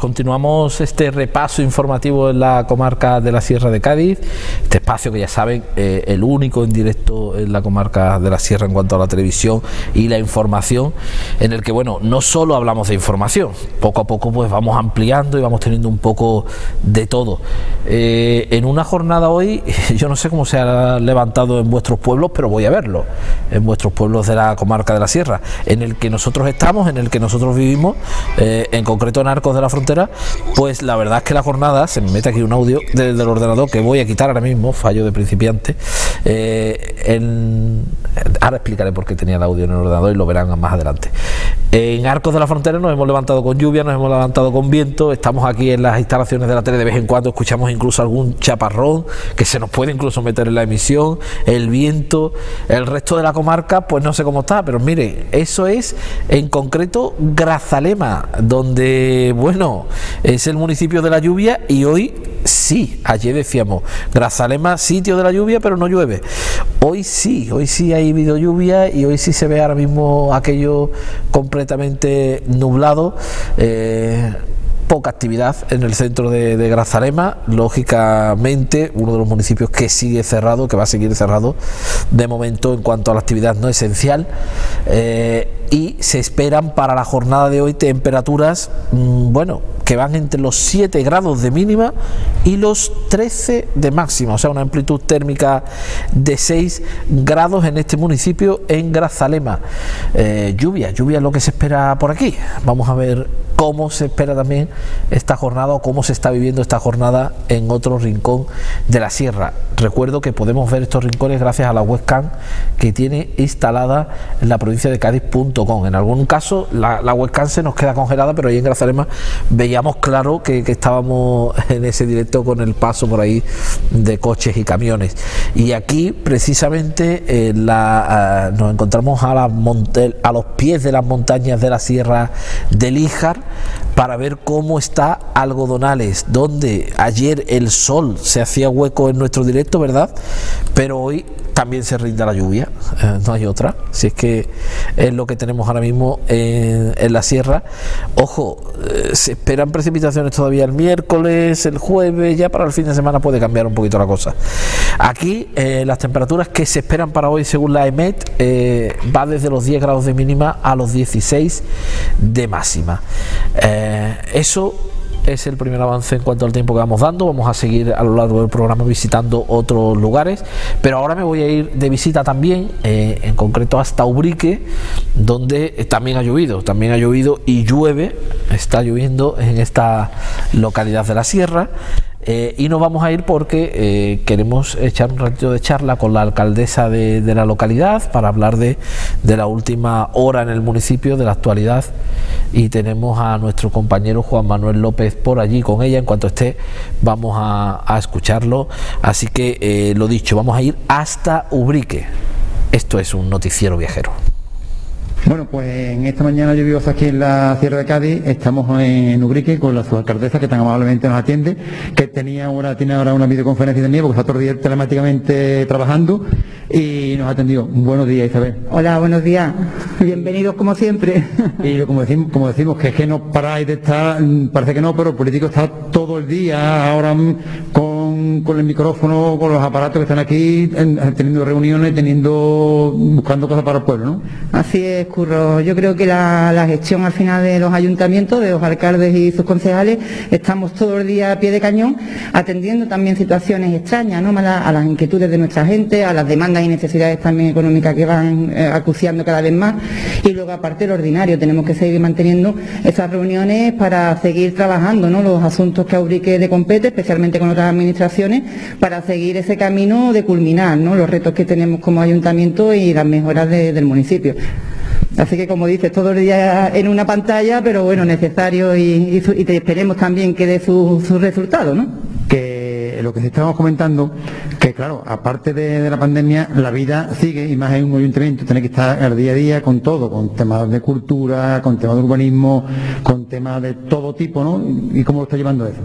Continuamos este repaso informativo en la comarca de la Sierra de Cádiz, este espacio que ya saben, eh, el único en directo en la comarca de la Sierra en cuanto a la televisión y la información, en el que, bueno, no solo hablamos de información, poco a poco pues vamos ampliando y vamos teniendo un poco de todo. Eh, en una jornada hoy, yo no sé cómo se ha levantado en vuestros pueblos, pero voy a verlo, en vuestros pueblos de la comarca de la Sierra, en el que nosotros estamos, en el que nosotros vivimos, eh, en concreto en Arcos de la Frontera, pues la verdad es que la jornada, se me mete aquí un audio del, del ordenador que voy a quitar ahora mismo, fallo de principiante, eh, ahora explicaré por qué tenía el audio en el ordenador y lo verán más adelante. En Arcos de la Frontera nos hemos levantado con lluvia, nos hemos levantado con viento, estamos aquí en las instalaciones de la tele, de vez en cuando escuchamos incluso algún chaparrón que se nos puede incluso meter en la emisión, el viento, el resto de la comarca, pues no sé cómo está, pero mire, eso es en concreto Grazalema, donde, bueno, es el municipio de la lluvia y hoy sí, ayer decíamos, Grazalema, sitio de la lluvia, pero no llueve. Hoy sí, hoy sí ha habido lluvia y hoy sí se ve ahora mismo aquello completamente nublado. Eh, poca actividad en el centro de, de, Grazalema, lógicamente uno de los municipios que sigue cerrado, que va a seguir cerrado de momento en cuanto a la actividad no esencial. Eh, y se esperan para la jornada de hoy temperaturas, mmm, bueno, que van entre los 7 grados de mínima y los 13 de máxima, o sea, una amplitud térmica de 6 grados en este municipio en Grazalema. Eh, lluvia, lluvia es lo que se espera por aquí. Wamos a ver cómo se espera también esta jornada o cómo se está viviendo esta jornada en otro rincón de la sierra. Recuerdo que podemos ver estos rincones gracias a la webcam que tiene instalada en la provincia de En algún caso la, la, webcam se nos queda congelada, pero ahí en Grazalema veíamos claro que, estábamos en ese directo con el paso por ahí de coches y camiones. Y aquí precisamente eh, la, uh, nos encontramos a, la a los pies de las montañas de la sierra de Líjar para ver cómo está Algodonales, donde ayer el sol se hacía hueco en nuestro directo, ¿verdad? Pero hoy también se rinda la lluvia, eh, no hay otra, si es que es lo que tenemos ahora mismo en, la sierra. Ojo, eh, se esperan precipitaciones todavía el miércoles, el jueves, ya para el fin de semana puede cambiar un poquito la cosa. Aquí eh, las temperaturas que se esperan para hoy según la EMET eh, va desde los 10 grados de mínima a los 16 de máxima. eso es el primer avance en cuanto al tiempo que vamos dando. Vamos a seguir a lo largo del programa visitando otros lugares, pero ahora me voy a ir de visita también, eh, en concreto hasta Ubrique, donde también ha llovido, también ha llovido y llueve, está lloviendo en esta localidad de la sierra. Eh, y nos vamos a ir porque eh, queremos echar un ratito de charla con la alcaldesa de, la localidad para hablar de, de, la última hora en el municipio, de la actualidad. Y tenemos a nuestro compañero Juan Manuel López por allí con ella. En cuanto esté, vamos a, a escucharlo. Así que eh, lo dicho, vamos a ir hasta Ubrique. Esto es un noticiero viajero. Bueno, pues en esta mañana lluviosa aquí en la Sierra de Cádiz estamos en Ubrique con la subalcaldesa que tan amablemente nos atiende, que tenía ahora, tiene ahora una videoconferencia de nieve porque está todo el día telemáticamente trabajando y nos ha atendido. Buenos días, Isabel. Hola, buenos días. Bienvenidos como siempre. Y como decimos, como decimos que es que no paráis de estar, parece que no, pero el político está todo el día ahora con, con el micrófono, con los aparatos que están aquí, en, teniendo reuniones, teniendo, buscando cosas para el pueblo, ¿no? Así es, Curro. Yo creo que la, gestión al final de los ayuntamientos, de los alcaldes y sus concejales, estamos todo el día a pie de cañón, atendiendo también situaciones extrañas, ¿no? A, las inquietudes de nuestra gente, a las demandas y necesidades también económicas que van eh, acuciando cada vez más. Y luego, aparte, lo ordinario, tenemos que seguir manteniendo esas reuniones para seguir trabajando, ¿no? Los asuntos que a Ubrique le compete, especialmente con otras administraciones, para seguir ese camino de culminar, ¿no? Los retos que tenemos como ayuntamiento y las mejoras de, del municipio. Así que como dices, todo el día en una pantalla, pero bueno, necesario y, y, y te esperemos también que dé su, su resultado, ¿no? Que lo que estábamos comentando, que claro, aparte de, la pandemia, la vida sigue, y más en un ayuntamiento, tiene que estar al día a día con todo, con temas de cultura, con temas de urbanismo, con temas de todo tipo, ¿no? ¿Y cómo lo está llevando eso?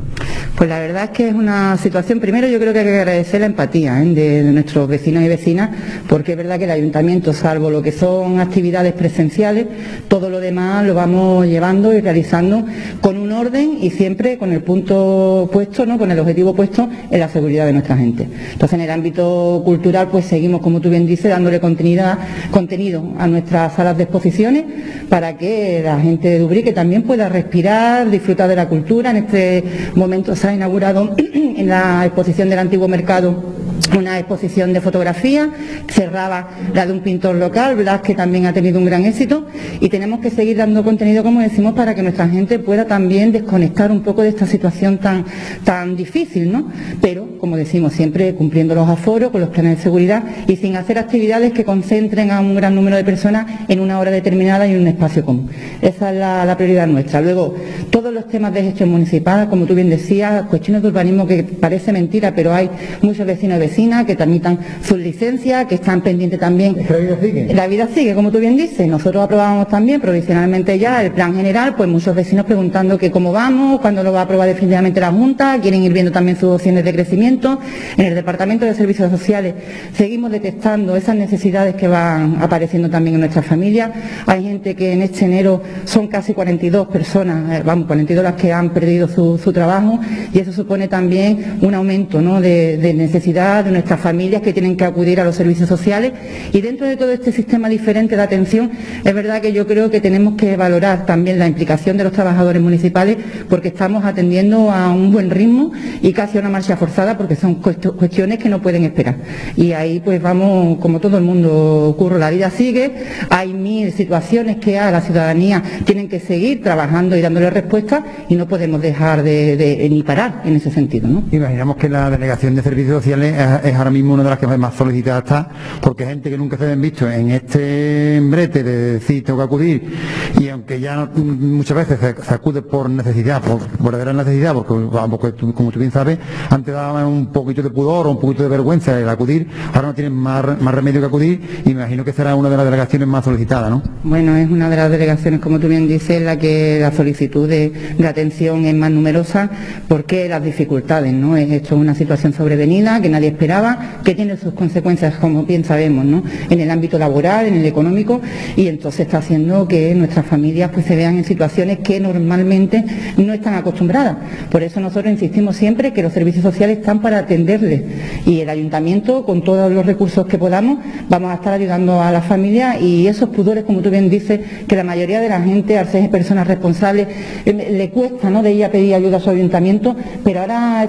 Pues la verdad es que es una situación, primero yo creo que hay que agradecer la empatía ¿eh? de, nuestros vecinos y vecinas, porque es verdad que el ayuntamiento, salvo lo que son actividades presenciales, todo lo demás lo vamos llevando y realizando con un orden y siempre con el punto puesto, ¿no? con el objetivo puesto en la seguridad de nuestra gente. Entonces, en el ámbito cultural, pues seguimos, como tú bien dices, dándole contenido, a nuestras salas de exposiciones para que la gente de Dubrique también pueda respirar, disfrutar de la cultura. En este momento se ha inaugurado en la exposición del antiguo mercado una exposición de fotografía, cerraba la de un pintor local, Blas, que también ha tenido un gran éxito, y tenemos que seguir dando contenido, como decimos, para que nuestra gente pueda también desconectar un poco de esta situación tan, tan difícil, ¿no? Pero, como decimos, siempre cumpliendo los aforos, con los planes de seguridad y sin hacer actividades que concentren a un gran número de personas en una hora determinada y en un espacio común. Esa es la, la prioridad nuestra. Luego, todos los temas de gestión municipal, como tú bien decías, cuestiones de urbanismo que parece mentira, pero hay muchos vecinos y vecinas que tramitan sus licencias, que están pendientes también. la vida sigue. La vida sigue, como tú bien dices. Nosotros aprobábamos también provisionalmente ya el plan general, pues muchos vecinos preguntando que cómo vamos, cuándo lo va a aprobar definitivamente la Junta, quieren ir viendo también sus opciones de crecimiento. En el Departamento de Servicios Sociales seguimos detectando esas necesidades que van apareciendo también en nuestras familias. Hay gente que en este enero son casi 42 personas, eh, vamos, 42 las que han perdido su, trabajo y eso supone también un aumento de, de necesidad de nuestras familias que tienen que acudir a los servicios sociales y dentro de todo este sistema diferente de atención es verdad que yo creo que tenemos que valorar también la implicación de los trabajadores municipales porque estamos atendiendo a un buen ritmo y casi a una marcha forzada porque son cuestiones que no pueden esperar. Y ahí pues vamos, como todo el mundo ocurre, la vida sigue, hay mil situaciones que a la ciudadanía tienen que seguir trabajando y dándole respuesta y no podemos dejar de, ni parar en ese sentido. ¿no? Imaginamos que la delegación de servicios sociales es, ahora mismo una de las que más solicitada está, porque gente que nunca se habían visto en este brete de decir tengo que acudir, y aunque ya no- muchas veces se, acude por necesidad, por verdadera necesidad, porque, tú- como tú bien sabes, antes daba un poquito de pudor o un poquito de vergüenza el acudir, ahora no tienen más, remedio que acudir, y me imagino que será una de las delegaciones más solicitadas, ¿no? Bueno, es una de las delegaciones, como tú bien dices, la que la solicitud de, de atención es más numerosa porque las dificultades, ¿no? Es esto una situación sobrevenida que nadie esperaba, que tiene sus consecuencias, como bien sabemos, ¿no? En el ámbito laboral, en el económico, y entonces está haciendo que nuestras familias pues se vean en situaciones que normalmente no están acostumbradas. Por eso nosotros insistimos siempre que los servicios sociales están para atenderles y el ayuntamiento, con todos los recursos que podamos, vamos a estar ayudando a las familias y esos pudores, como tú bien dices, que la mayoría de la gente, al ser personas responsables, eh, le cuesta ¿no? de ir a pedir ayuda a su ayuntamiento, pero ahora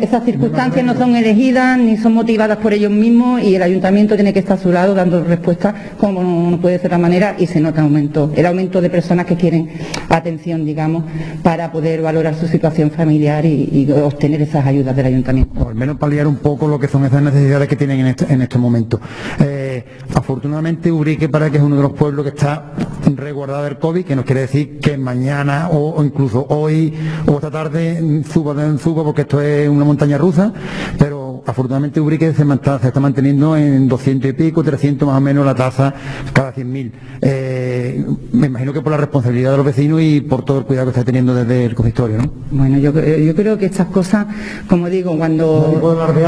esas, circunstancias no son elegidas ni son motivadas por ellos mismos y el ayuntamiento tiene que estar a su lado dando respuesta como no, puede ser la manera y se nota aumento, el aumento de personas que quieren atención, digamos, para poder valorar su situación familiar y obtener esas ayudas del ayuntamiento. O al menos paliar un poco lo que son esas necesidades que tienen en, este- en estos momentos. Eh, afortunadamente Ubrique para que es uno de los pueblos que está resguardado del COVID, que nos quiere decir que mañana o, o incluso hoy o esta tarde mm, suba, suba porque esto es una montaña rusa, pero afortunadamente Ubrique se, está manteniendo en 200 y pico, 300 más o menos la tasa cada 100.000. Eh, me imagino que por la responsabilidad de los vecinos y por todo el cuidado que está teniendo desde el consistorio, ¿no? Bueno, yo, cre- yo creo que estas cosas, como digo, cuando...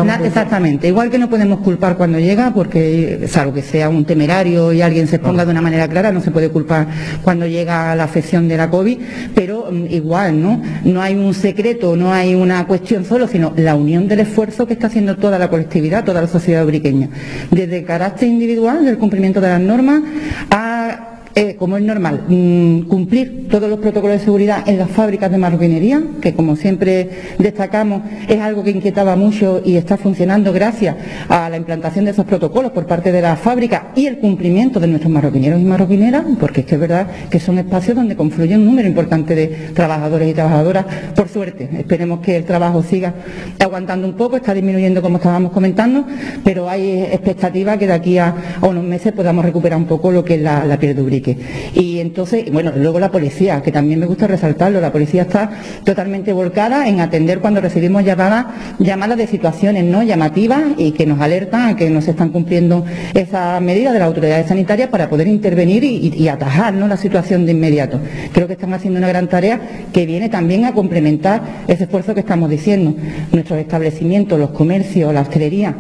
Na- porque- exactamente, igual que no podemos culpar cuando llega, porque salvo que sea un temerario y alguien se exponga de una manera clara, no se puede culpar cuando llega la afección de la COVID, pero mm, igual, ¿no? No hay un secreto, no hay una cuestión solo, sino la unión del esfuerzo que está haciendo toda la colectividad, toda la sociedad briqueña. Desde carácter individual, del cumplimiento de las normas, a eh, como es normal, mm, cumplir todos los protocolos de seguridad en las fábricas de marroquinería, que como siempre destacamos es algo que inquietaba mucho y está funcionando gracias a la implantación de esos protocolos por parte de las fábricas y el cumplimiento de nuestros marroquineros y marroquineras, porque es que es verdad que son espacios donde confluye un número importante de trabajadores y trabajadoras, por suerte. Esperemos que el trabajo siga aguantando un poco, está disminuyendo como estábamos comentando, pero hay expectativa que de aquí a, unos meses podamos recuperar un poco lo que es la, la piel de Ubrique. Y entonces, bueno, luego la policía, que también me gusta resaltarlo, la policía está totalmente volcada en atender cuando recibimos llamadas, llamadas de situaciones no llamativas y que nos alertan a que no se están cumpliendo esas medidas de las autoridades sanitarias para poder intervenir y, atajar ¿no? la situación de inmediato. Creo que están haciendo una gran tarea que viene también a complementar ese esfuerzo que estamos diciendo. Nuestros establecimientos, los comercios, la hostelería.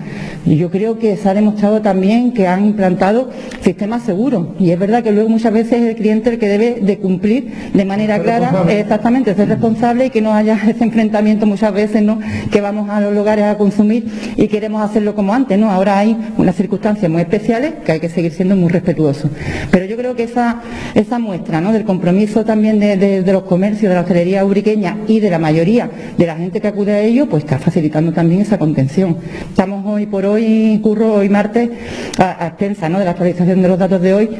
Yo creo que se ha demostrado también que han implantado sistemas seguros. Y es verdad que luego muchas veces el cliente el que debe de cumplir de manera clara, exactamente, ser responsable y que no haya ese enfrentamiento muchas veces, ¿no? Que vamos a los lugares a consumir y queremos hacerlo como antes, ¿no? Ahora hay unas circunstancias muy especiales que hay que seguir siendo muy respetuosos. Pero yo creo que esa, esa muestra, ¿no? Del compromiso también de, los comercios, de la hostelería ubriqueña y de la mayoría de la gente que acude a ello, pues está facilitando también esa contención. Estamos hoy por hoy, curro hoy martes, a, extensa, ¿no? De la actualización de los datos de hoy,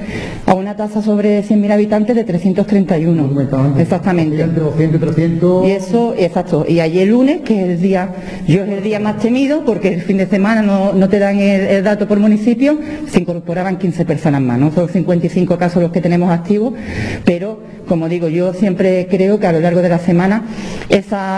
a una tasa sobre 100.000 habitantes de 331. Exactamente. Entre 200 y 300. Y eso, exacto. Y ayer lunes, que es el día, yo es el día más temido, porque el fin de semana no, te dan el, dato por municipio, se incorporaban 15 personas más, ¿no? Son 55 casos los que tenemos activos, pero como digo, yo siempre creo que a lo largo de la semana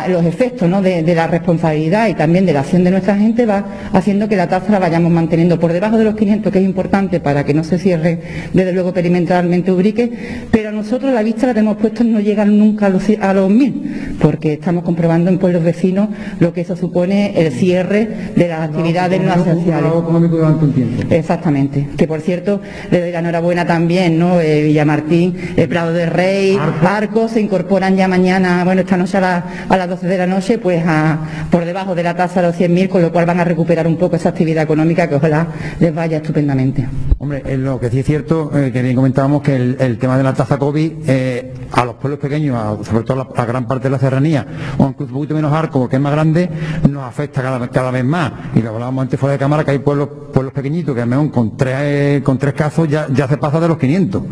los efectos de, la responsabilidad y también de la acción de nuestra gente va haciendo que la tasa la vayamos manteniendo por debajo de los 500, que es importante para que no se cierre desde luego perimetralmente Ubrique, pero a nosotros la vista la tenemos puesto no llegan nunca a los, a los 1000, porque estamos comprobando en pueblos vecinos lo que eso supone el cierre de las actividades no esenciales. Exactamente, que por cierto le doy la enhorabuena también, ¿no? Eh, Villamartín, el Prado de Rey, Arcos se incorporan ya mañana, bueno, esta noche a, las 12 de la noche, pues por debajo de la tasa de los 100.000, con lo cual van a recuperar un poco esa actividad económica que ojalá les vaya estupendamente. Hombre, lo que sí es cierto, eh, que bien comentábamos que el, tema de la tasa COVID eh, a los pueblos pequeños, sobre todo a, gran parte de la serranía, o incluso un poquito menos arco, porque es más grande, nos afecta cada, vez más. Y lo hablábamos antes fuera de cámara, que hay pueblos, pueblos pequeñitos que al menos con tres, con tres casos ya, ya se pasa de los 500.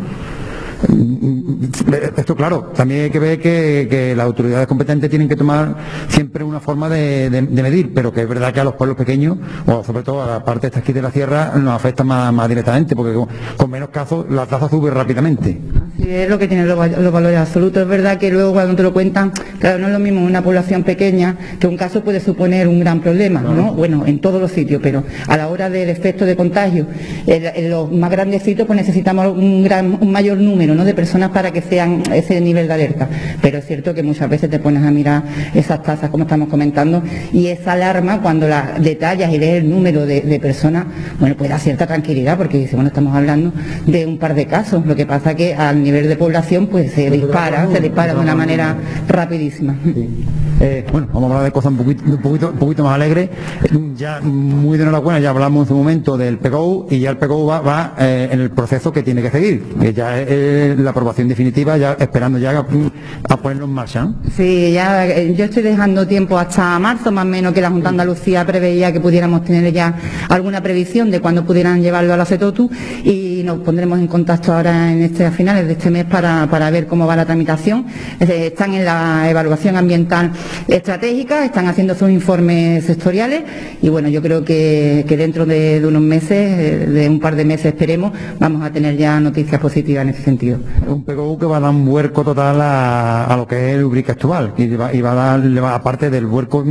Esto claro, también hay que ver que, las autoridades competentes tienen que tomar siempre una forma de, medir, pero que es verdad que a los pueblos pequeños, o sobre todo a la parte esta aquí de la sierra, nos afecta más, directamente, porque con, menos casos la tasa sube rápidamente. Es lo que tienen los, valores absolutos. Es verdad que luego cuando te lo cuentan, claro, no es lo mismo una población pequeña, que un caso puede suponer un gran problema, ¿no? Bueno, en todos los sitios, pero a la hora del efecto de contagio, en, los más grandes sitios pues necesitamos un, gran, un mayor número de personas para que sean ese nivel de alerta. Pero es cierto que muchas veces te pones a mirar esas tasas, como estamos comentando, y esa alarma, cuando la detallas y lees el número de, personas, bueno, pues da cierta tranquilidad, porque dice, bueno, estamos hablando de un par de casos. Lo que pasa que al nivel de población, pues se dispara, se dispara de una manera rapidísima. Eh, bueno, vamos a hablar de cosas un poquito, un poquito, un poquito más alegres. Ya muy de enhorabuena, ya hablamos en su momento del PGO y ya el PGO va, eh, en el proceso que tiene que seguir. ya la aprobación definitiva, ya esperando ya a, ponerlo en marcha. Sí, ya eh, yo estoy dejando tiempo hasta marzo, más o menos que la Junta Andalucía preveía que pudiéramos tener ya alguna previsión de cuándo pudieran llevarlo a la CETOTU y nos pondremos en contacto ahora en este, a finales de este mes para, ver cómo va la tramitación. Están en la evaluación ambiental estratégica, están haciendo sus informes sectoriales y bueno, yo creo que, dentro de, unos meses, eh, de un par de meses esperemos, vamos a tener ya noticias positivas en ese sentido. Un PGU que va a dar un huerco total a, lo que es el Ubrique actual y va, a dar, aparte del huerco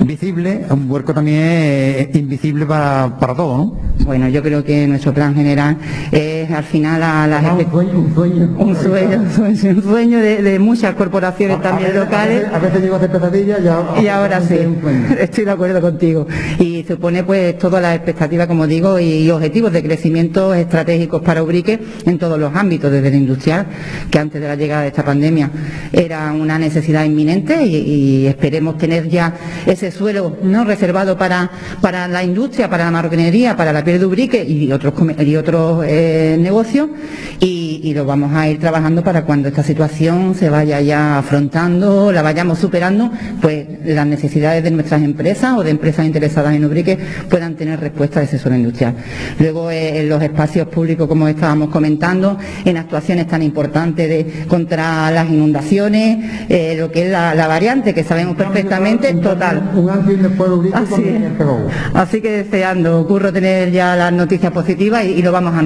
visible, un huerco también eh, invisible para, para todo, ¿no? Bueno, yo creo que nuestro plan general es al final a las... un sueño, un sueño. Un sueño, un sueño, de, muchas corporaciones también locales. A veces, a hacer pesadillas y ahora, sí, estoy de acuerdo contigo. Y supone pues todas las expectativas, como digo, y, objetivos de crecimiento estratégicos para Ubrique en todos los ámbitos, desde el industrial, que antes de la llegada de esta pandemia era una necesidad inminente y, esperemos tener ya ese suelo no reservado para, para la industria, para la marroquinería, para la piel de Ubrique y otros, y otros eh, negocios y, lo vamos a ir trabajando para cuando esta situación se vaya ya afrontando, la vayamos superando, pues las necesidades de nuestras empresas o de empresas interesadas en Ubrique puedan tener respuesta a ese suelo industrial. Luego eh, en los espacios públicos, como estábamos comentando, en actuaciones tan importantes de, contra las inundaciones, eh, lo que es la, variante, que sabemos perfectamente, total. Un Así, Así que deseando, ocurro tener ya las noticias positivas y, lo vamos a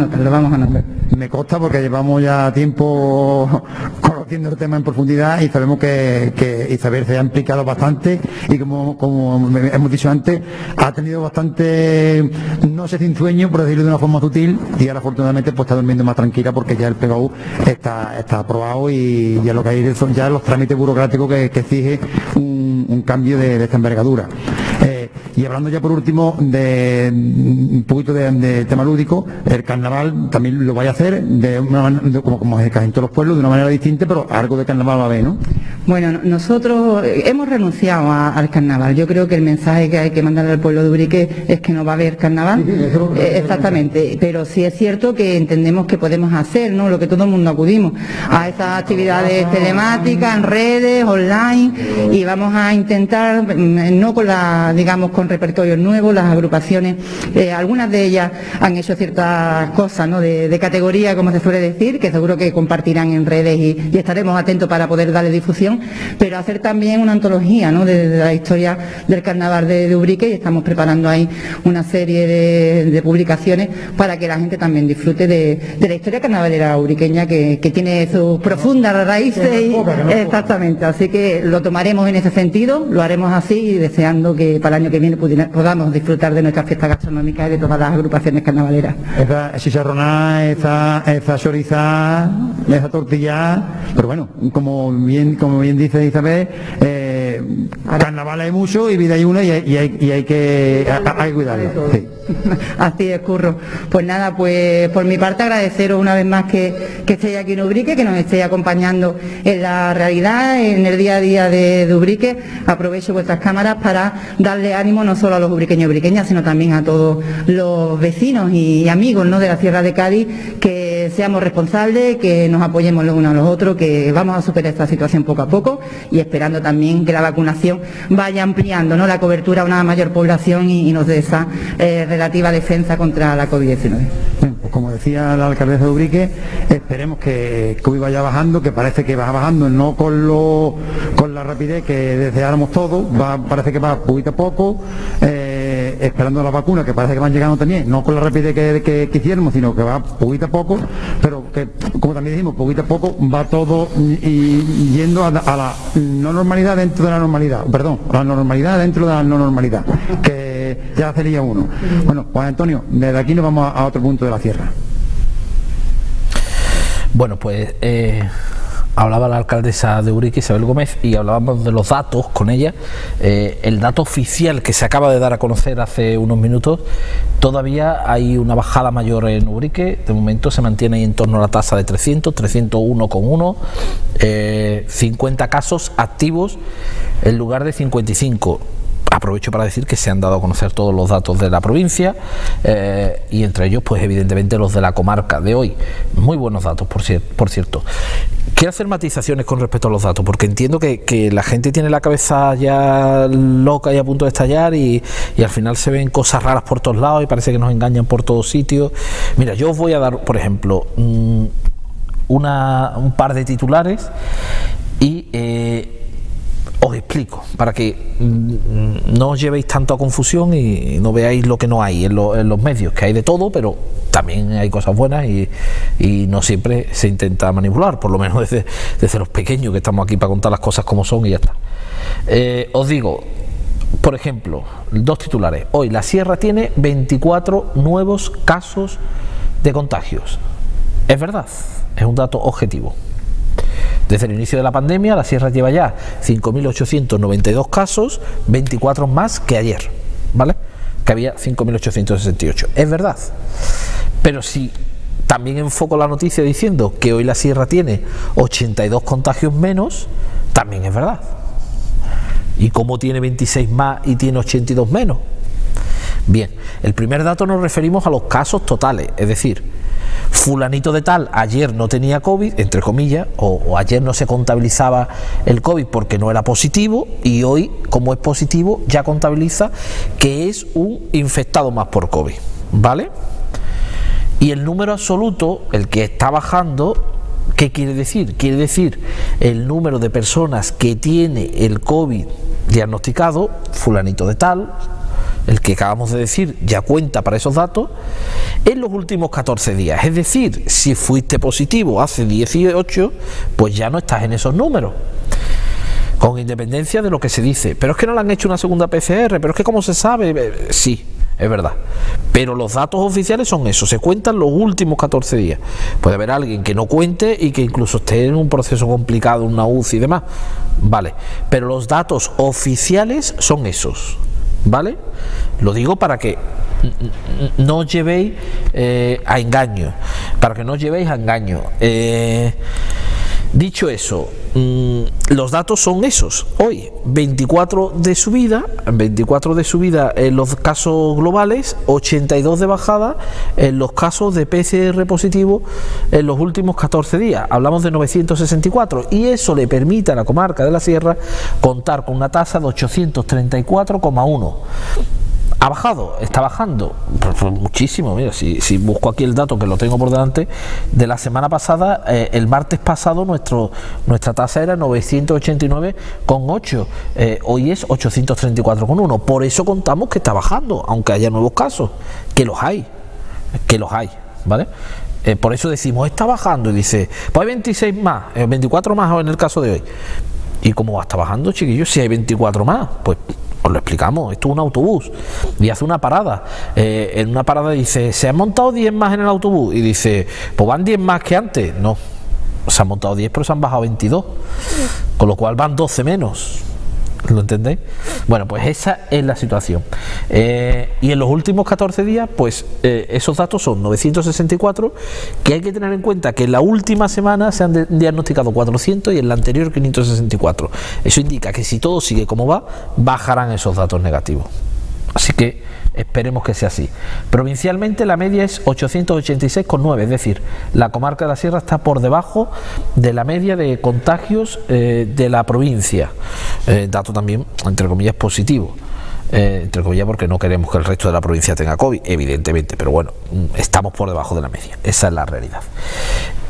Me consta porque llevamos ya tiempo conociendo el tema en profundidad y sabemos que, Isabel se ha implicado bastante y como, como hemos dicho antes, ha tenido bastante, no sé sin sueño, por decirlo de una forma sutil, y ahora afortunadamente pues está durmiendo más tranquila porque ya el PGU está, está aprobado y ya lo que hay son ya los trámites burocráticos que, exige un, cambio de, esta envergadura. Eh, Y hablando ya por último de un poquito de, tema lúdico, el carnaval también lo vaya a hacer de una manera, como, como casi en todos los pueblos, de una manera distinta, pero algo de carnaval va a haber, ¿no? Bueno, nosotros hemos renunciado al carnaval. Yo creo que el mensaje que hay que mandar al pueblo de Urique es que no va a haber carnaval. Eh, exactamente. Pero sí es cierto que entendemos que podemos hacer, ¿no? Lo que todo el mundo acudimos a esas actividades telemáticas, en redes, online, y vamos a intentar, mm, no con la, digamos, con repertorios nuevos, las agrupaciones, eh, algunas de ellas han hecho ciertas cosas, ¿no? De, categoría, como se suele decir, que seguro que compartirán en redes y estaremos atentos para poder darle difusión pero hacer también una antología de, la historia del carnaval de, Ubrique y estamos preparando ahí una serie de, publicaciones para que la gente también disfrute de, la historia carnavalera uriqueña que, tiene sus profundas raíces. exactamente, así que lo tomaremos en ese sentido, lo haremos así y deseando que para el año que viene podamos disfrutar de nuestras fiestas gastronómicas y de todas las agrupaciones carnavaleras. Esa chicharroná, esa, esa choriza, esa tortilla, pero bueno, como bien, como bien dice Isabel, eh, carnaval hay mucho y vida hay una y hay, que, hay, cuidarlo. Así es, Curro. Pues nada, pues por mi parte agradeceros una vez más que, que estéis aquí en Ubrique, que nos estéis acompañando en la realidad, en el día a día de, Ubrique. Aprovecho vuestras cámaras para darle ánimo no solo a los ubriqueños y ubriqueñas, sino también a todos los vecinos y amigos ¿no? de la Sierra de Cádiz que seamos responsables, que nos apoyemos los unos a los otros, que vamos a superar esta situación poco a poco y esperando también que la vacunación vaya ampliando ¿no? la cobertura a una mayor población y, nos dé esa eh, relativa defensa contra la COVID-19. Pues como decía la alcaldesa de Ubrique, esperemos que COVID vaya bajando, que parece que va bajando, no con lo, con la rapidez que deseáramos todos, va, parece que va poquito a poco. Eh, esperando la vacuna, que parece que van llegando también, no con la rapidez que, que, quisiéramos, sino que va poquito a poco, pero que, como también dijimos, poquito a poco va todo y, yendo a, la no normalidad dentro de la normalidad, perdón, la normalidad dentro de la no normalidad, que ya sería uno. Bueno, Juan Antonio, desde aquí nos vamos a, otro punto de la sierra. Bueno, pues eh, hablaba la alcaldesa de Urique, Isabel Gómez, y hablábamos de los datos con ella. Eh, el dato oficial que se acaba de dar a conocer hace unos minutos, todavía hay una bajada mayor en Urique, de momento se mantiene en torno a la tasa de 300, 301,1, eh, 50 casos activos en lugar de 55 aprovecho para decir que se han dado a conocer todos los datos de la provincia eh, y entre ellos, pues evidentemente los de la comarca de hoy. Muy buenos datos, por, por cierto. Quiero hacer matizaciones con respecto a los datos, porque entiendo que, la gente tiene la cabeza ya loca y a punto de estallar y, al final se ven cosas raras por todos lados y parece que nos engañan por todos sitios. Mira, yo os voy a dar, por ejemplo, mm, una, un par de titulares y... Eh, os explico, para que mm, no os llevéis tanto a confusión y no veáis lo que no hay en, los medios, que hay de todo, pero también hay cosas buenas y, no siempre se intenta manipular, por lo menos desde, desde, los pequeños que estamos aquí para contar las cosas como son y ya está. Eh, os digo, por ejemplo, dos titulares. Hoy la Sierra tiene 24 nuevos casos de contagios. Es verdad, es un dato objetivo. Desde el inicio de la pandemia, la Sierra lleva ya 5.892 casos, 24 más que ayer, ¿vale? Que había 5.868. Es verdad. Pero si también enfoco la noticia diciendo que hoy la Sierra tiene 82 contagios menos, también es verdad. ¿Y cómo tiene 26 más y tiene 82 menos? Bien, el primer dato nos referimos a los casos totales, es decir, fulanito de tal ayer no tenía COVID, entre comillas, o, ayer no se contabilizaba el COVID porque no era positivo y hoy, como es positivo, ya contabiliza que es un infectado más por COVID, ¿vale? Y el número absoluto, el que está bajando, ¿qué quiere decir? Quiere decir el número de personas que tiene el COVID diagnosticado, fulanito de tal, el que acabamos de decir ya cuenta para esos datos, en los últimos 14 días. Es decir, si fuiste positivo hace 18, pues ya no estás en esos números. Con independencia de lo que se dice. Pero es que no le han hecho una segunda PCR, pero es que como se sabe, eh, sí, es verdad. Pero los datos oficiales son esos, se cuentan los últimos 14 días. Puede haber alguien que no cuente y que incluso esté en un proceso complicado, una UCI y demás. Vale, pero los datos oficiales son esos. ¿Vale? Lo digo para que no llevéis eh, a engaño, para que no llevéis a engaño. Eh, Dicho eso, mm, los datos son esos. Hoy, 24 de subida, 24 de subida en los casos globales, 82 de bajada en los casos de PCR positivo en los últimos 14 días. Hablamos de 964 y eso le permite a la comarca de la Sierra contar con una tasa de 834,1 ha bajado, está bajando pues, pues muchísimo. Mira, si, busco aquí el dato que lo tengo por delante, de la semana pasada, eh, el martes pasado, nuestro, nuestra tasa era 989,8, eh, hoy es 834,1. Por eso contamos que está bajando, aunque haya nuevos casos, que los hay, que los hay, ¿vale? Eh, por eso decimos, está bajando y dice, pues hay 26 más, 24 más en el caso de hoy. ¿Y cómo va? Está bajando, chiquillos, si hay 24 más, pues os lo explicamos, esto es un autobús y hace una parada. Eh, en una parada dice, ¿se han montado 10 más en el autobús? Y dice, pues van 10 más que antes. No, se han montado 10 pero se han bajado 22, con lo cual van 12 menos. ¿Lo entendéis? Bueno, pues esa es la situación. Eh, y en los últimos 14 días, pues eh, esos datos son 964, que hay que tener en cuenta que en la última semana se han diagnosticado 400 y en la anterior 564. Eso indica que si todo sigue como va, bajarán esos datos negativos. Así que Esperemos que sea así. Provincialmente la media es 886,9, es decir, la comarca de la Sierra está por debajo de la media de contagios eh, de la provincia. Eh, dato también, entre comillas, positivo. Eh, entre comillas porque no queremos que el resto de la provincia tenga COVID, evidentemente, pero bueno, mm, estamos por debajo de la media, esa es la realidad.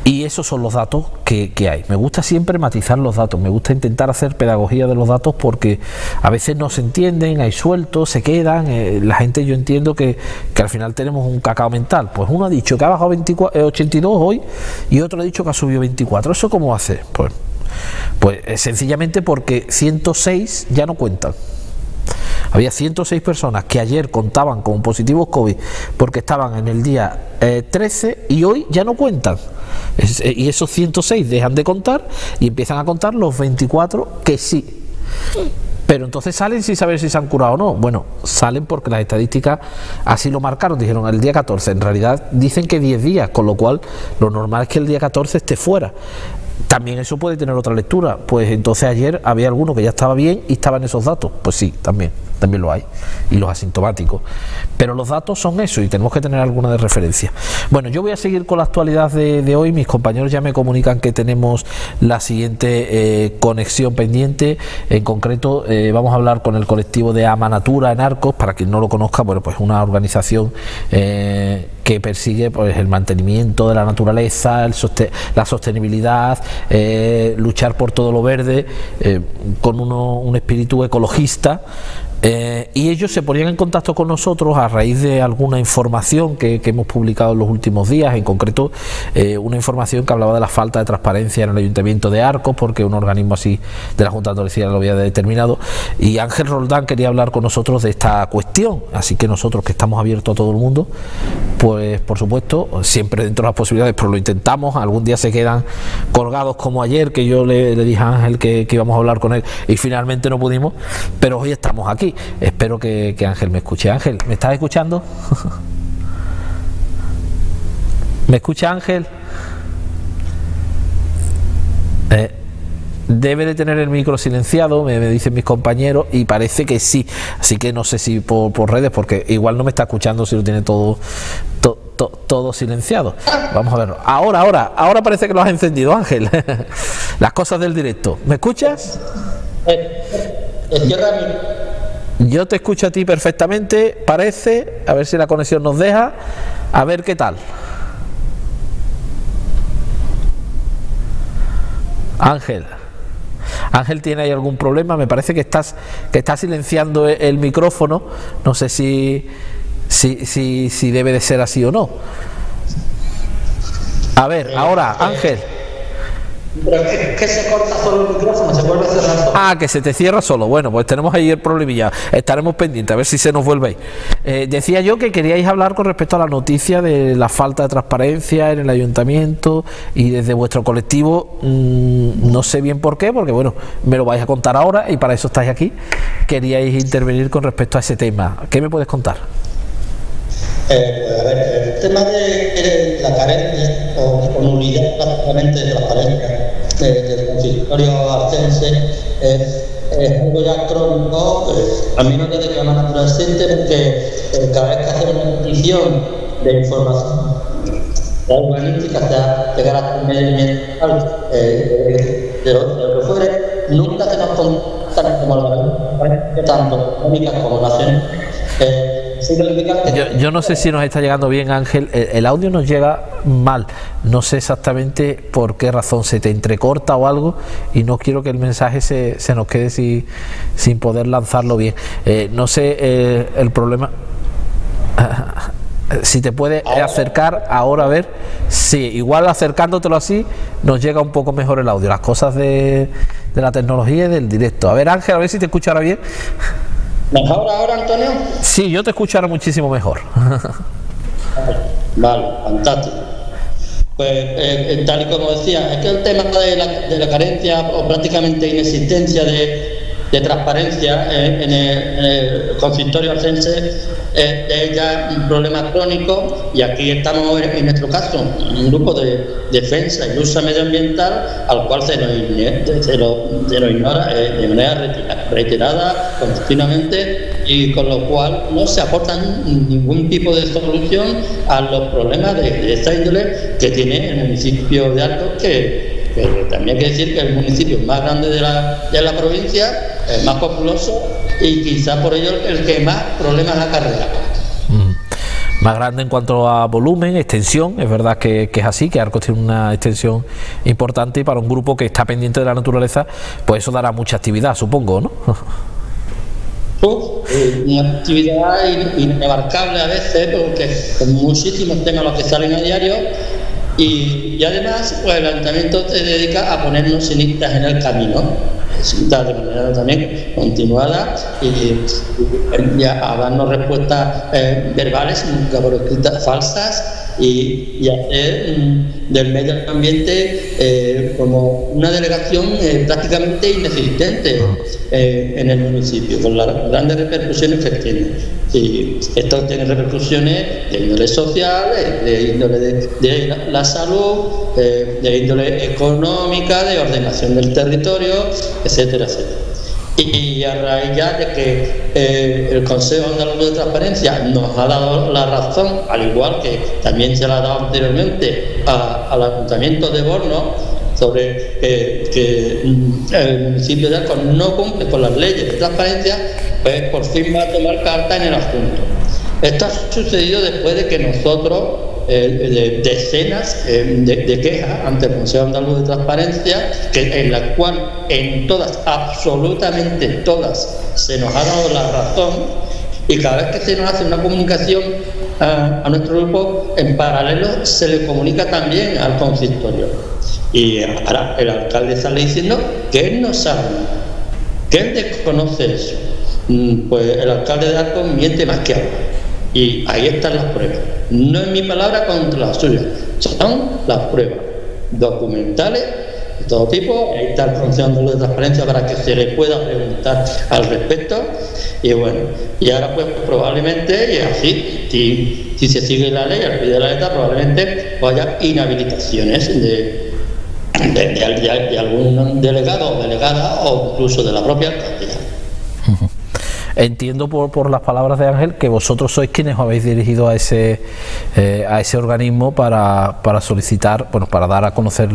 Y esos son los datos que, hay. Me gusta siempre matizar los datos, me gusta intentar hacer pedagogía de los datos porque a veces no se entienden, hay sueltos, se quedan. Eh, la gente, yo entiendo que, al final tenemos un cacao mental. Pues uno ha dicho que ha bajado 24, 82 eh, hoy y otro ha dicho que ha subido 24. ¿Eso cómo hace? Pues, pues eh, sencillamente porque 106 ya no cuentan. Había 106 personas que ayer contaban con positivos COVID porque estaban en el día 13 y hoy ya no cuentan. Eh, y esos 106 dejan de contar y empiezan a contar los 24 que sí. Pero entonces salen sin saber si se han curado o no. Bueno, salen porque las estadísticas así lo marcaron, dijeron el día 14. En realidad dicen que 10 días, con lo cual lo normal es que el día 14 esté fuera. También eso puede tener otra lectura. Pues entonces ayer había alguno que ya estaba bien y estaba en esos datos. Pues sí, también también lo hay, y los asintomáticos. Pero los datos son eso y tenemos que tener alguna de referencia. Bueno, yo voy a seguir con la actualidad de, hoy. Mis compañeros ya me comunican que tenemos la siguiente eh, conexión pendiente. En concreto, eh, vamos a hablar con el colectivo de Ama Natura en Arcos. Para quien no lo conozca, bueno, pues una organización eh, que persigue pues, el mantenimiento de la naturaleza, la sostenibilidad, luchar por todo lo verde, con un espíritu ecologista. Eh, y ellos se ponían en contacto con nosotros a raíz de alguna información que, hemos publicado en los últimos días, en concreto eh, una información que hablaba de la falta de transparencia en el Ayuntamiento de Arcos, porque un organismo así de la Junta de Andalucía lo había determinado. Y Ángel Roldán quería hablar con nosotros de esta cuestión, así que nosotros que estamos abiertos a todo el mundo, pues por supuesto, siempre dentro de las posibilidades, pero lo intentamos, algún día se quedan colgados como ayer, que yo le, dije a Ángel que íbamos a hablar con él y finalmente no pudimos, pero hoy estamos aquí. Espero que, Ángel me escuche. Ángel, ¿me estás escuchando? ¿Me escucha Ángel? Eh, debe de tener el micro silenciado, me, dicen mis compañeros, y parece que sí. Así que no sé si por, redes, porque igual no me está escuchando si lo tiene todo, todo silenciado. Vamos a verlo. Ahora, ahora, ahora parece que lo has encendido, Ángel. Las cosas del directo. ¿Me escuchas? Eh, yo te escucho a ti perfectamente, parece, a ver si la conexión nos deja, a ver qué tal. Ángel. Ángel tiene ahí algún problema, me parece que estás que está silenciando el micrófono, no sé si, si, si, si debe de ser así o no. A ver, ahora, Ángel. Que se corta solo el micrófono, se vuelve a. Ah, que se te cierra solo. Bueno, pues tenemos ahí el problemilla. Estaremos pendientes a ver si se nos vuelve. Eh, decía yo que queríais hablar con respecto a la noticia de la falta de transparencia en el ayuntamiento y desde vuestro colectivo, mmm, no sé bien por qué, porque bueno, me lo vais a contar ahora y para eso estáis aquí. Queríais intervenir con respecto a ese tema. ¿Qué me puedes contar? Eh, pues el tema de, la carencia o, o nulidad prácticamente de transparencia del consistorio arcense es, es, algo ya crónico, eh, a mí no tiene que llamar adolescente porque eh, cada vez que hacemos una petición de información urbanística, sea de carácter medioambiental, eh, de, lo, de que fuere, nunca se nos contactan como la tanto económicas como nacionales. Eh, yo, yo, no sé si nos está llegando bien, Ángel. El, el, audio nos llega mal. No sé exactamente por qué razón se te entrecorta o algo y no quiero que el mensaje se, se nos quede si, sin poder lanzarlo bien. Eh, no sé eh, el problema. si te puede acercar ahora a ver, sí, igual acercándotelo así nos llega un poco mejor el audio. Las cosas de, de la tecnología y del directo. A ver, Ángel, a ver si te escucha ahora bien. ¿Mejor ahora, Antonio? Sí, yo te escucho ahora muchísimo mejor. vale, fantástico. Pues eh, tal y como decía, es que el tema de la, de la carencia o prácticamente inexistencia de, de transparencia eh, en, el, en, el, consistorio es ya un problema crónico y aquí estamos en nuestro caso, un grupo de defensa y lucha medioambiental al cual se nos, se lo, se nos ignora eh, de manera reiterada, continuamente y con lo cual no se aporta ningún tipo de solución a los problemas de, de esta índole que tiene el municipio de Arcos que pero también hay que decir que el municipio más grande de la, de la provincia, el más populoso y quizá por ello el que más problemas acarrea. Mm. Más grande en cuanto a volumen, extensión, es verdad que, que, es así, que Arcos tiene una extensión importante y para un grupo que está pendiente de la naturaleza, pues eso dará mucha actividad, supongo, ¿no? Uf, una actividad inabarcable a veces, porque con muchísimos temas los que salen a diario y, y, además, pues el ayuntamiento se dedica a ponernos cinistas en el camino, cinistas de manera también continuada y, y, a darnos respuestas eh, verbales, nunca por escritas falsas y, y hacer mm, del medio ambiente eh, como una delegación eh, prácticamente inexistente eh, en el municipio, con las grandes repercusiones que tiene. Y esto tiene repercusiones de índole social, de índole de, de la salud, de índole económica, de ordenación del territorio, etcétera, etcétera y a raíz ya de que eh, el Consejo Andaluz de Transparencia nos ha dado la razón, al igual que también se la ha dado anteriormente al Ayuntamiento de Borno, sobre eh, que mm, el municipio de Arcos no cumple con las leyes de transparencia, pues por fin va a tomar carta en el asunto. Esto ha sucedido después de que nosotros eh, de decenas eh, de, de, quejas ante el Consejo Andaluz de Transparencia, en la cual en todas, absolutamente todas, se nos ha dado la razón y cada vez que se nos hace una comunicación a, nuestro grupo, en paralelo se le comunica también al consistorio. Y ahora el alcalde sale diciendo que él no sabe, que él desconoce eso. Mm, pues el alcalde de Arcos miente más que agua. Y ahí están las pruebas. No es mi palabra contra la suya, son las pruebas documentales de todo tipo. Ahí está el de Transparencia para que se le pueda preguntar al respecto. Y bueno, y ahora pues probablemente, y así, si, si se sigue la ley, al pie de la letra, probablemente vaya inhabilitaciones de, de, de algún delegado o delegada o incluso de la propia alcaldía. Entiendo por, por, las palabras de Ángel que vosotros sois quienes os habéis dirigido a ese, eh, a ese organismo para, para, solicitar, bueno, para dar a conocer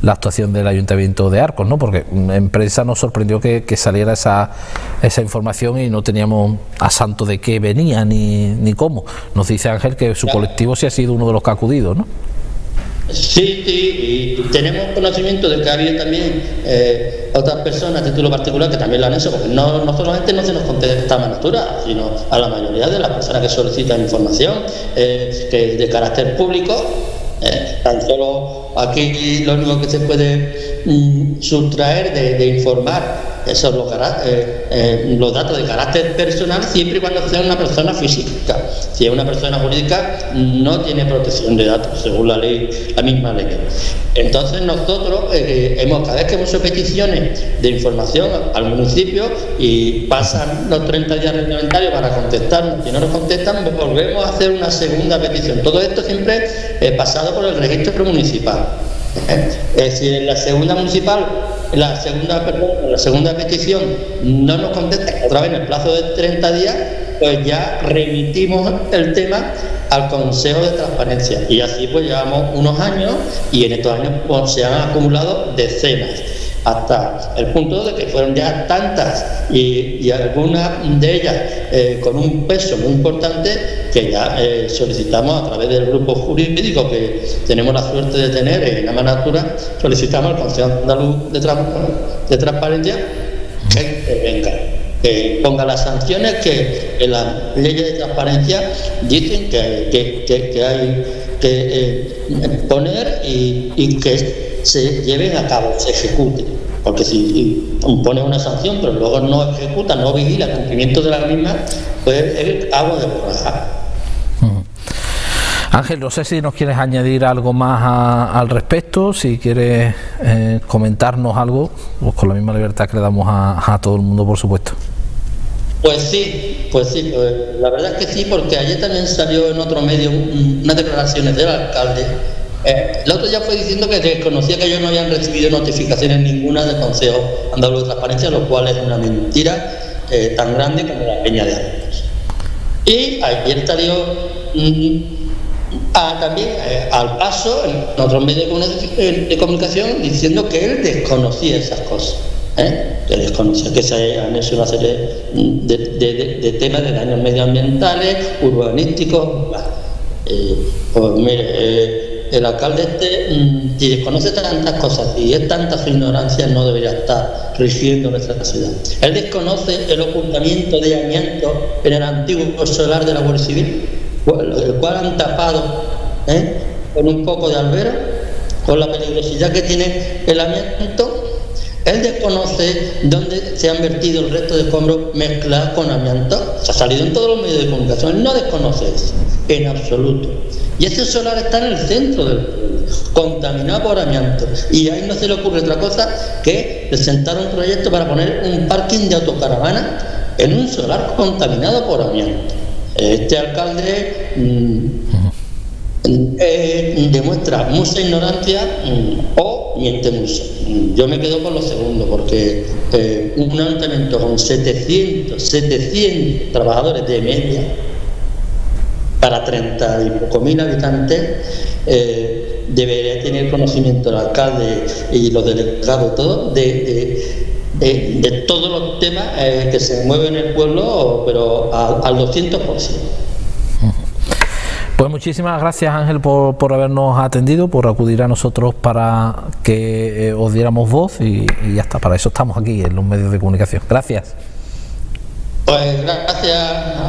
la actuación del Ayuntamiento de Arcos, ¿no? Porque en prensa nos sorprendió que, que saliera esa, esa información y no teníamos a santo de qué venía ni, ni cómo. Nos dice Ángel que su colectivo sí ha sido uno de los que ha acudido, ¿no? Sí, sí, y tenemos conocimiento de que ha habido también eh, otras personas de título particular que también lo han hecho, porque no, no solamente no se nos contesta a Manastura, sino a la mayoría de las personas que solicitan información eh, que de carácter público, eh, tan solo aquí lo único que se puede mm, sustraer de, informar son los, eh, eh, los datos de carácter personal siempre y cuando sea una persona física. Si es una persona jurídica, no tiene protección de datos, según la ley, la misma ley. Entonces nosotros eh, hemos, cada vez que hemos hecho peticiones de información al municipio y pasan los 30 días reglamentarios para contestarnos, si no nos contestan, volvemos a hacer una segunda petición. Todo esto siempre es pasado por el registro municipal. Es decir, en la segunda municipal, la segunda, la segunda petición no nos contesta otra vez en el plazo de 30 días, pues ya remitimos el tema al Consejo de Transparencia. Y así pues llevamos unos años y en estos años pues, se han acumulado decenas hasta el punto de que fueron ya tantas y, algunas de ellas eh, con un peso muy importante que ya eh, solicitamos a través del grupo jurídico que tenemos la suerte de tener en Amanatura, solicitamos al Consejo Andaluz de, de Transparencia que venga que ponga las sanciones que en las leyes de transparencia dicen que, que, hay que eh, poner y, y que se lleven a cabo, se ejecuten. Porque si impone una sanción pero luego no ejecuta, no vigila el cumplimiento de la misma, pues es agua de borraja. Ángel, no sé si nos quieres añadir algo más al respecto, si quieres eh, comentarnos algo, pues con la misma libertad que le damos a, todo el mundo, por supuesto. Pues sí, pues sí, pues, la verdad es que sí, porque ayer también salió en otro medio unas declaraciones del alcalde eh, el otro ya fue diciendo que desconocía que ellos no habían recibido notificaciones ninguna del Consejo Andaluz de Transparencia, lo cual es una mentira eh, tan grande como la peña de Arcos. Y ayer salió mm, también eh, al paso en otros medios de comunicación diciendo que él desconocía esas cosas. que desconocía que se han hecho una serie de, temas de daños medioambientales, urbanísticos. pues mire, el alcalde este, mm, si desconoce tantas cosas y es tanta su ignorancia, no debería estar rigiendo nuestra ciudad. Él desconoce el ocultamiento de amianto en el antiguo solar de la Guardia Civil, el cual han tapado ¿eh? con un poco de albero, con la peligrosidad que tiene el amianto. Él desconoce dónde se han vertido el resto de escombros mezclados con amianto. Se ha salido en todos los medios de comunicación. Él no desconoce eso, en absoluto. Y ese solar está en el centro del pueblo, contaminado por amianto. Y ahí no se le ocurre otra cosa que presentar un proyecto para poner un parking de autocaravana en un solar contaminado por amianto. Este alcalde mm, eh, demuestra mucha ignorancia mm, o miente mucho. Yo me quedo con lo segundo, porque eh, un ayuntamiento con 700, 700 trabajadores de media, para 30 y poco mil habitantes, eh, debería tener conocimiento el alcalde y los delegados todo de, de, todos los temas que se mueven en el pueblo, pero al 200%. Pues muchísimas gracias Ángel por, por, habernos atendido, por acudir a nosotros para que eh, os diéramos voz y, y ya está, para eso estamos aquí en los medios de comunicación. Gracias. Pues gracias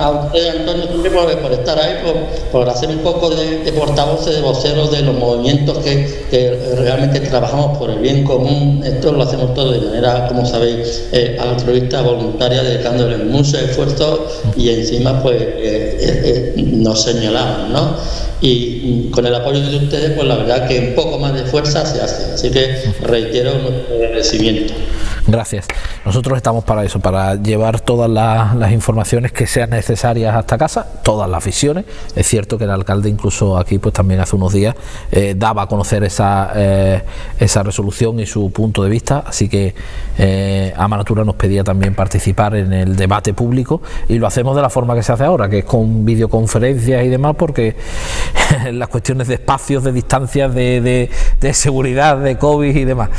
a usted, Antonio, por, estar ahí, por, hacer un poco de, de portavoces, de voceros de los movimientos que, realmente trabajamos por el bien común. Esto lo hacemos todo de manera, como sabéis, eh, altruista, voluntaria, dedicándole mucho esfuerzo y encima pues eh, eh, nos señalamos, ¿no? Y con el apoyo de ustedes, pues la verdad que un poco más de fuerza se hace. Así que reitero nuestro agradecimiento. Gracias. Nosotros estamos para eso, para llevar todas las, informaciones que sean necesarias hasta casa, todas las visiones. Es cierto que el alcalde incluso aquí, pues también hace unos días, eh, daba a conocer esa, eh, esa resolución y su punto de vista, así que eh, Amanatura nos pedía también participar en el debate público y lo hacemos de la forma que se hace ahora, que es con videoconferencias y demás, porque las cuestiones de espacios, de distancias, de, de, seguridad, de COVID y demás.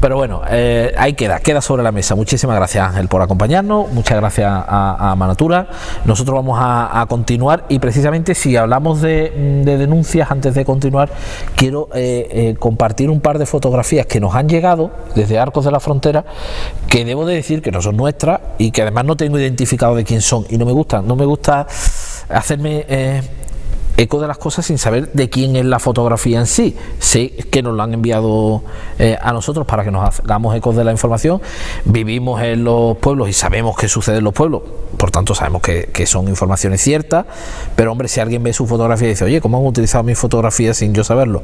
Pero bueno, ahí queda, queda sobre la mesa. Muchísimas gracias Ángel por acompañarnos, muchas gracias a, Manatura. Nosotros vamos a, continuar y precisamente si hablamos de, denuncias, antes de continuar, quiero eh, eh, compartir un par de fotografías que nos han llegado desde Arcos de la Frontera, que debo de decir que no son nuestras y que además no tengo identificado de quién son y no me gusta, no me gusta hacerme... Eco de las cosas sin saber de quién es la fotografía en sí. Sé que nos lo han enviado eh, a nosotros para que nos hagamos eco de la información. Vivimos en los pueblos y sabemos qué sucede en los pueblos, por tanto sabemos que, son informaciones ciertas, pero hombre, si alguien ve su fotografía y dice, oye, ¿cómo han utilizado mi fotografía sin yo saberlo?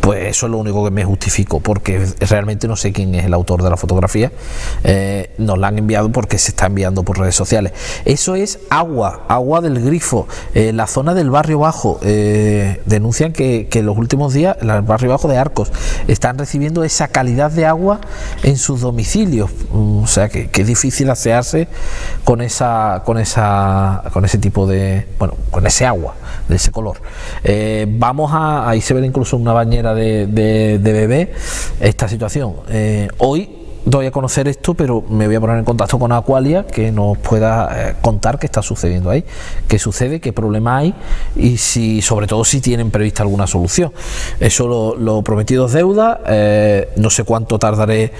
Pues eso es lo único que me justifico, porque realmente no sé quién es el autor de la fotografía. Eh, nos la han enviado porque se está enviando por redes sociales. Eso es agua, agua del grifo, eh, la zona del barrio bajo eh, denuncian que, en los últimos días, el barrio bajo de Arcos, están recibiendo esa calidad de agua en sus domicilios. Mm, o sea que, es difícil asearse con esa, con esa, con ese tipo de, bueno, con ese agua, de ese color. Eh, vamos a, ahí se ve incluso una bañera de, de, bebé esta situación. Eh, hoy doy a conocer esto, pero me voy a poner en contacto con Aqualia que nos pueda eh, contar qué está sucediendo ahí, qué sucede, qué problema hay y si, sobre todo, si tienen prevista alguna solución. Eso lo, prometido es deuda, eh, no sé cuánto tardaré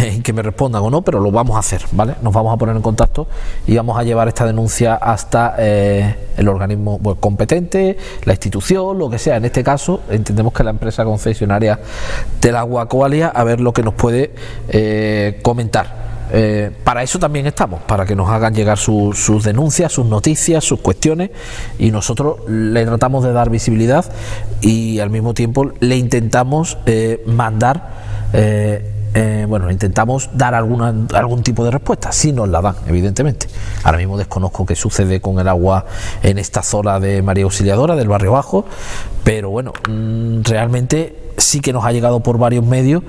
en que me respondan o no, pero lo vamos a hacer, ¿vale? Nos vamos a poner en contacto y vamos a llevar esta denuncia hasta eh, el organismo competente, la institución, lo que sea. En este caso, entendemos que la empresa concesionaria del agua Aqualia, a ver lo que nos puede eh, comentar. Eh, para eso también estamos, para que nos hagan llegar sus denuncias, sus noticias, sus cuestiones y nosotros le tratamos de dar visibilidad y al mismo tiempo le intentamos eh, mandar bueno, intentamos dar alguna, algún tipo de respuesta, si nos la dan, evidentemente. Ahora mismo desconozco qué sucede con el agua en esta zona de María Auxiliadora, del barrio bajo, pero bueno, mm, realmente sí que nos ha llegado por varios medios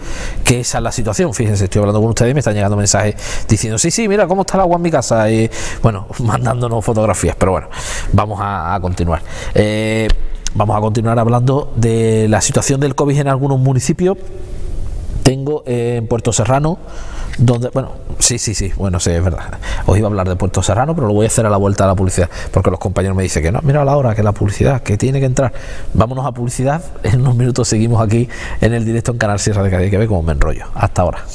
que esa es la situación. Fíjense, estoy hablando con ustedes y me están llegando mensajes diciendo, sí, sí, mira cómo está el agua en mi casa. Y bueno, mandándonos fotografías, pero bueno, vamos a, continuar. Eh, vamos a continuar hablando de la situación del COVID en algunos municipios. Tengo eh, en Puerto Serrano donde, bueno, sí, sí, sí, bueno, sí, es verdad. Os iba a hablar de Puerto Serrano, pero lo voy a hacer a la vuelta a la publicidad, porque los compañeros me dicen que no, mira la hora, que la publicidad, que tiene que entrar. Vámonos a publicidad, en unos minutos seguimos aquí en el directo en Canal Sierra de Cádiz, que ve cómo me enrollo. Hasta ahora.